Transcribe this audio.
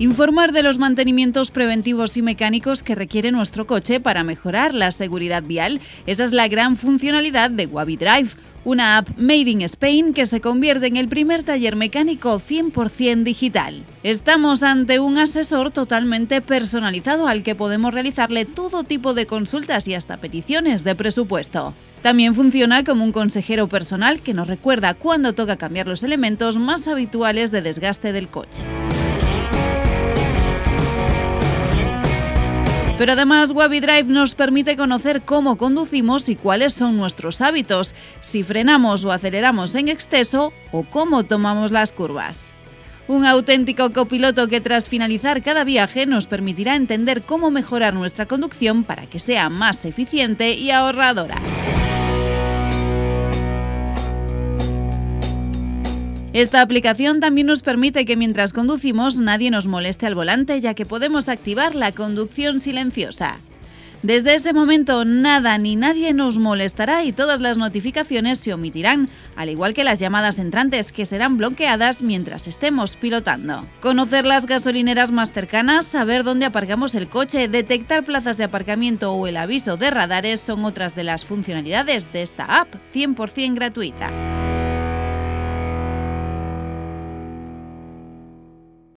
Informar de los mantenimientos preventivos y mecánicos que requiere nuestro coche para mejorar la seguridad vial. Esa es la gran funcionalidad de Wabi Drive una app made in Spain que se convierte en el primer taller mecánico 100% digital. Estamos ante un asesor totalmente personalizado al que podemos realizarle todo tipo de consultas y hasta peticiones de presupuesto. También funciona como un consejero personal que nos recuerda cuándo toca cambiar los elementos más habituales de desgaste del coche. Pero además Wabi Drive nos permite conocer cómo conducimos y cuáles son nuestros hábitos, si frenamos o aceleramos en exceso o cómo tomamos las curvas. Un auténtico copiloto que tras finalizar cada viaje nos permitirá entender cómo mejorar nuestra conducción para que sea más eficiente y ahorradora. Esta aplicación también nos permite que mientras conducimos nadie nos moleste al volante ya que podemos activar la conducción silenciosa. Desde ese momento nada ni nadie nos molestará y todas las notificaciones se omitirán, al igual que las llamadas entrantes que serán bloqueadas mientras estemos pilotando. Conocer las gasolineras más cercanas, saber dónde aparcamos el coche, detectar plazas de aparcamiento o el aviso de radares son otras de las funcionalidades de esta app 100% gratuita.